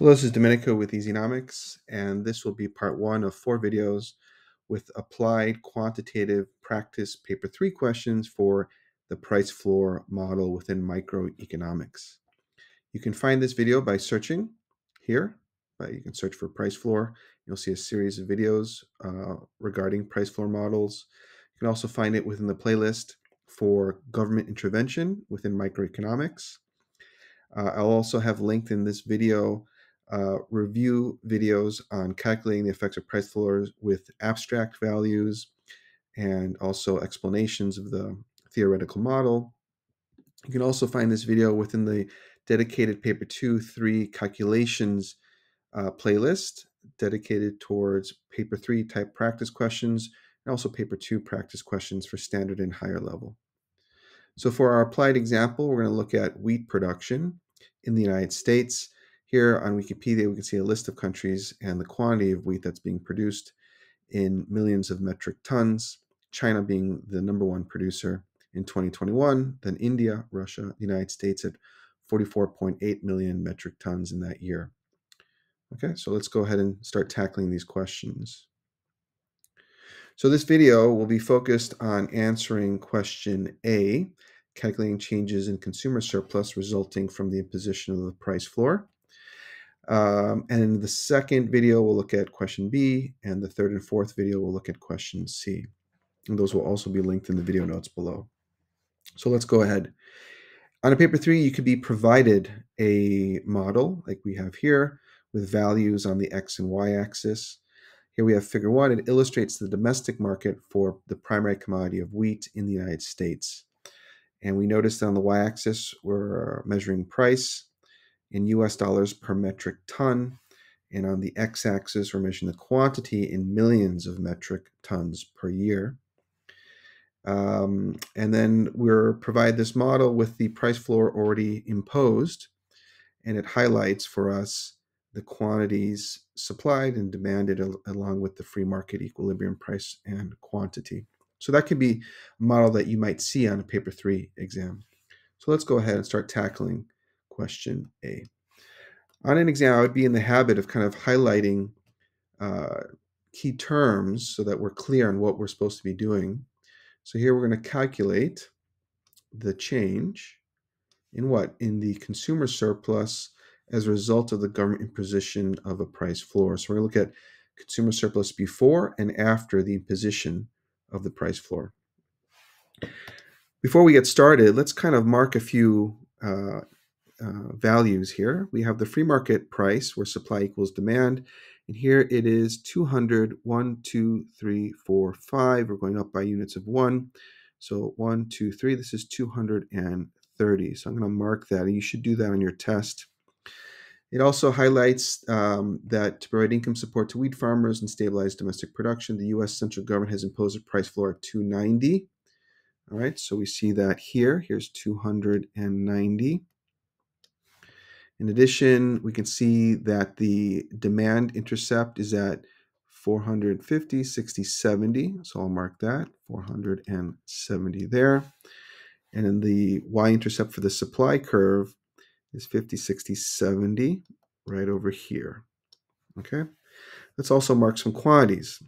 Hello, this is Domenico with EZ Nomics, and this will be part one of four videos with applied quantitative practice paper three questions for the price floor model within microeconomics. You can find this video by searching here, but you can search for price floor. You'll see a series of videos uh, regarding price floor models. You can also find it within the playlist for government intervention within microeconomics. Uh, I'll also have linked in this video uh, review videos on calculating the effects of price floors with abstract values and also explanations of the theoretical model. You can also find this video within the dedicated paper 2 3 calculations uh, playlist dedicated towards paper 3 type practice questions and also paper 2 practice questions for standard and higher level. So for our applied example, we're going to look at wheat production in the United States. Here on Wikipedia, we can see a list of countries and the quantity of wheat that's being produced in millions of metric tons, China being the number one producer in 2021, then India, Russia, the United States at 44.8 million metric tons in that year. Okay, so let's go ahead and start tackling these questions. So this video will be focused on answering question A, calculating changes in consumer surplus resulting from the imposition of the price floor. Um, and the second video, we'll look at question B, and the third and fourth video, we'll look at question C. And those will also be linked in the video notes below. So let's go ahead. On a paper three, you could be provided a model like we have here with values on the X and Y axis. Here we have figure one. It illustrates the domestic market for the primary commodity of wheat in the United States. And we notice that on the Y axis, we're measuring price in US dollars per metric ton. And on the x axis, we're measuring the quantity in millions of metric tons per year. Um, and then we're provide this model with the price floor already imposed, and it highlights for us the quantities supplied and demanded al- along with the free market equilibrium price and quantity. So that could be a model that you might see on a paper three exam. So let's go ahead and start tackling question A. On an exam, I would be in the habit of kind of highlighting uh, key terms so that we're clear on what we're supposed to be doing. So here we're going to calculate the change in what? In the consumer surplus as a result of the government imposition of a price floor. So we're going to look at consumer surplus before and after the imposition of the price floor. Before we get started, let's kind of mark a few uh, uh, values here. We have the free market price where supply equals demand. And here it is 200, 1, 2, 3, 4, 5. We're going up by units of 1. So 1, 2, 3. This is 230. So I'm going to mark that. And you should do that on your test. It also highlights um, that to provide income support to wheat farmers and stabilize domestic production, the U.S. central government has imposed a price floor of 290. All right, so we see that here. Here's 290. In addition, we can see that the demand intercept is at 450, 60, 70. So I'll mark that 470 there. And then the y-intercept for the supply curve is 50, 60, 70 right over here. Okay. Let's also mark some quantities.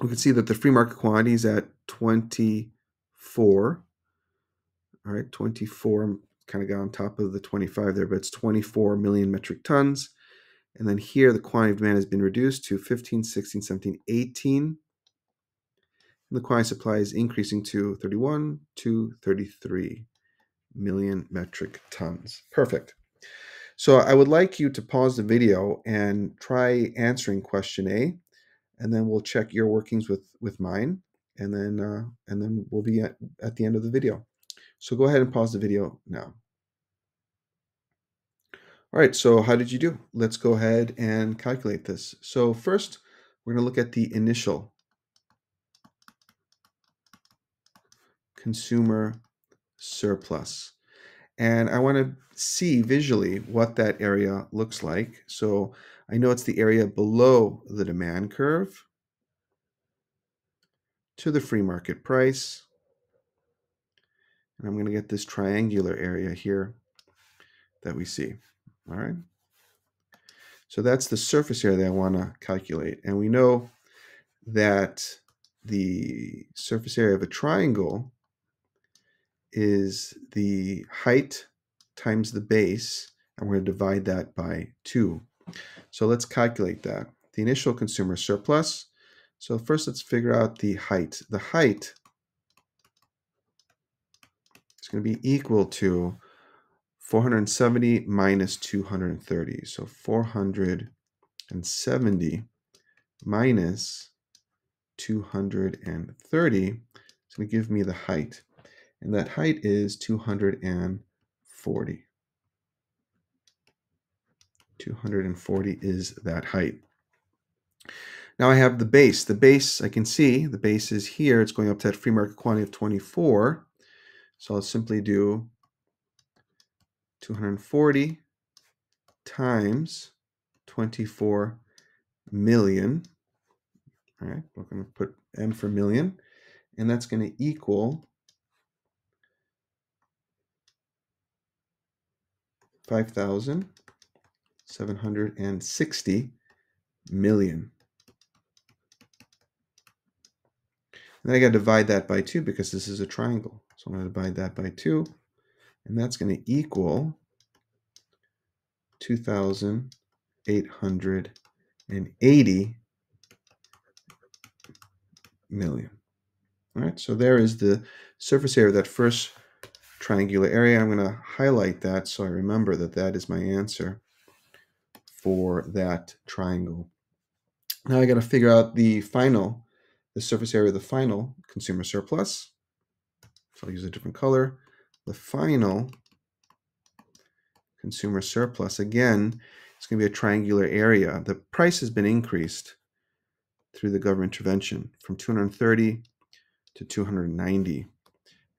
We can see that the free market quantity is at 24. All right, 24 kind of got on top of the 25 there, but it's 24 million metric tons. And then here, the quantity of demand has been reduced to 15, 16, 17, 18. And the quantity supply is increasing to 31 to 33 million metric tons. Perfect. So I would like you to pause the video and try answering question A, and then we'll check your workings with, with mine, and then, uh, and then we'll be at, at the end of the video. So go ahead and pause the video now. All right, so how did you do? Let's go ahead and calculate this. So first, we're going to look at the initial consumer surplus. And I want to see visually what that area looks like. So I know it's the area below the demand curve to the free market price. And I'm going to get this triangular area here that we see. All right. So that's the surface area that I want to calculate. And we know that the surface area of a triangle is the height times the base, and we're going to divide that by 2. So let's calculate that. The initial consumer surplus. So first let's figure out the height. The height is going to be equal to 470 minus 230. So 470 minus 230 is going to give me the height. And that height is 240. 240 is that height. Now I have the base. The base, I can see, the base is here. It's going up to that free market quantity of 24. So I'll simply do 240 times 24 million. All right, we're going to put M for million, and that's going to equal 5,760 million. And then I got to divide that by 2 because this is a triangle. So I'm going to divide that by 2, and that's going to equal 2,880 million. All right, so there is the surface area of that first triangular area. I'm going to highlight that so I remember that that is my answer for that triangle. Now I got to figure out the final, the surface area of the final consumer surplus. So I'll use a different color. The final consumer surplus, again, it's going to be a triangular area. The price has been increased through the government intervention from 230 to 290.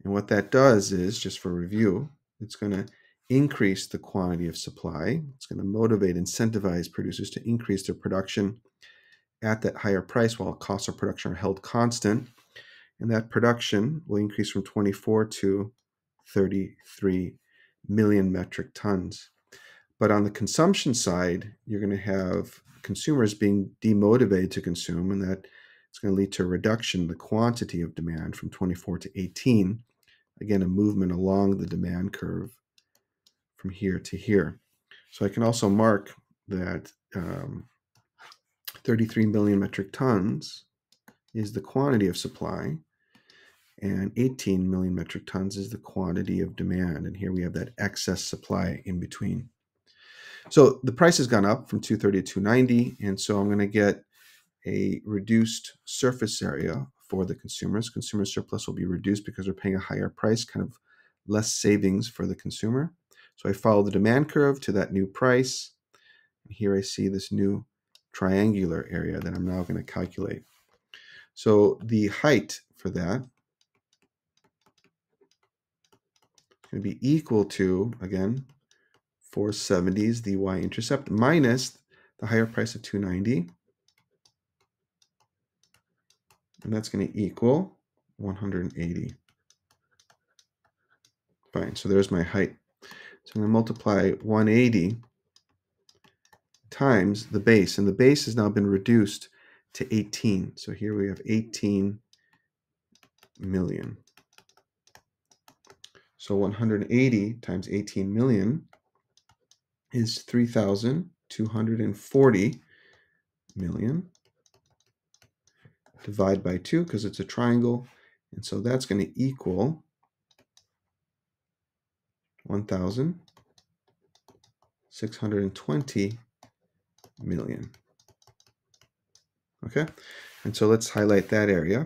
And what that does is, just for review, it's going to increase the quantity of supply. It's going to motivate, incentivize producers to increase their production at that higher price while costs of production are held constant. And that production will increase from 24 to 33 million metric tons. But on the consumption side, you're going to have consumers being demotivated to consume, and that it's going to lead to a reduction in the quantity of demand from 24 to 18. Again, a movement along the demand curve from here to here. So I can also mark that um, 33 million metric tons is the quantity of supply, and 18 million metric tons is the quantity of demand. And here we have that excess supply in between. So the price has gone up from 230 to 290, and so I'm going to get a reduced surface area for the consumers. Consumer surplus will be reduced because we're paying a higher price, kind of less savings for the consumer. So I follow the demand curve to that new price. Here I see this new triangular area that I'm now going to calculate. So the height for that is going to be equal to, again, 470 is the y-intercept minus the higher price of 290. And that's going to equal 180. Fine, so there's my height. So I'm going to multiply 180 times the base, and the base has now been reduced to 18. So here we have 18 million. So 180 times 18 million is 3,240 million. Divide by 2 because it's a triangle. And so that's going to equal 1,620 million. Okay, and so let's highlight that area.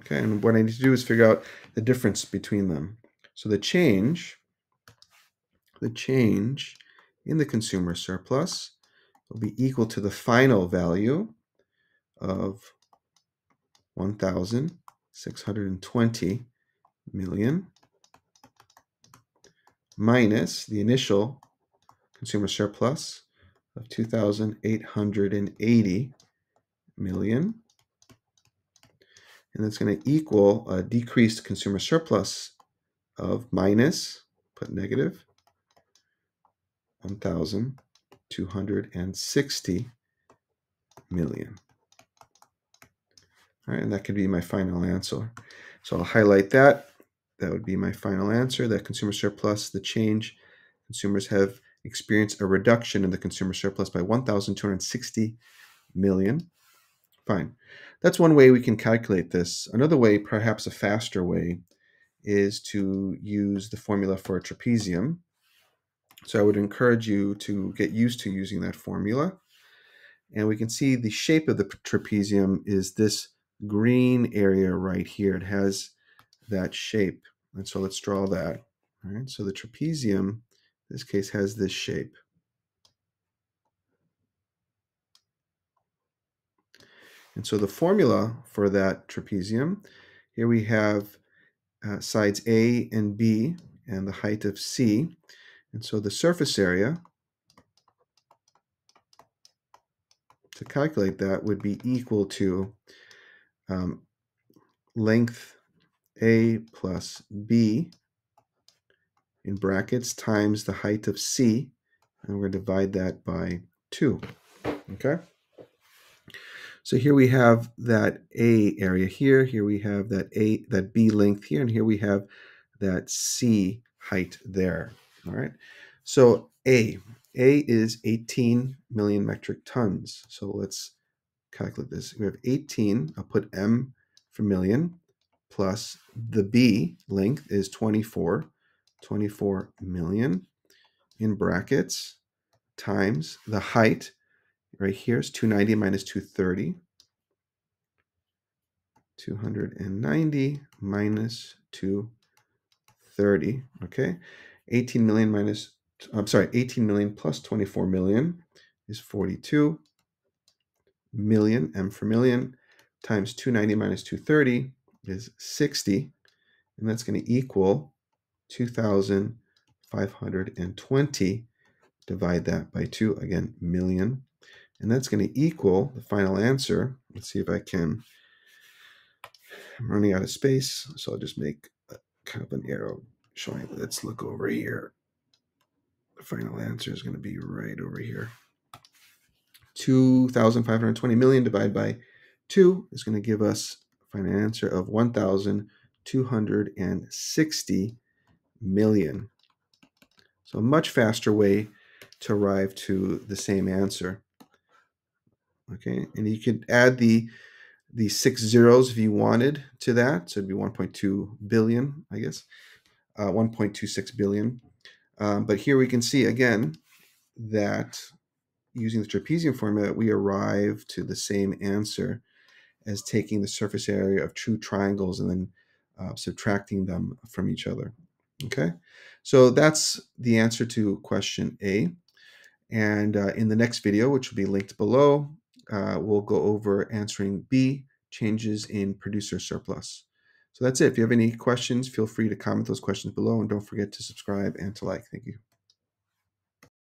Okay, and what I need to do is figure out the difference between them. So the change, the change in the consumer surplus will be equal to the final value of 1,620 million minus the initial consumer surplus of 2,880 million. And that's going to equal a decreased consumer surplus of minus, put negative, 1,260 million. All right, and that could be my final answer. So I'll highlight that. That would be my final answer, that consumer surplus, the change. Consumers have experienced a reduction in the consumer surplus by 1,260 million. Fine. That's one way we can calculate this. Another way, perhaps a faster way, is to use the formula for a trapezium. So I would encourage you to get used to using that formula. And we can see the shape of the trapezium is this green area right here. It has that shape. And so let's draw that. All right, so the trapezium, in this case, has this shape. And so the formula for that trapezium, here we have uh, sides A and B and the height of C. And so the surface area to calculate that would be equal to um, length A plus B in brackets times the height of C, and we're going to divide that by 2. Okay? So here we have that A area here, here we have that A, that B length here, and here we have that C height there. All right. So A, A is 18 million metric tons. So let's calculate this. We have 18, I'll put M for million, plus the B length is 24, 24 million in brackets, times the height right here is 290 minus 230. 290 minus 230, okay? 18 million minus, I'm sorry, 18 million plus 24 million is 42 million, M for million, times 290 minus 230 is 60, and that's going to equal 2,520. Divide that by 2, again, million. And that's going to equal the final answer. Let's see if I can. I'm running out of space, so I'll just make a, kind of an arrow showing. Let's look over here. The final answer is going to be right over here. 2,520 million divided by 2 is going to give us a final answer of 1,260 million. So a much faster way to arrive to the same answer. Okay, and you could add the the six zeros if you wanted to that. So it'd be 1.2 billion, I guess, uh, 1.26 billion. Um, but here we can see again that using the trapezium formula, we arrive to the same answer as taking the surface area of two triangles and then uh, subtracting them from each other. Okay, so that's the answer to question A. And uh, in the next video, which will be linked below, uh, we'll go over answering B, changes in producer surplus. So that's it. If you have any questions, feel free to comment those questions below and don't forget to subscribe and to like. Thank you.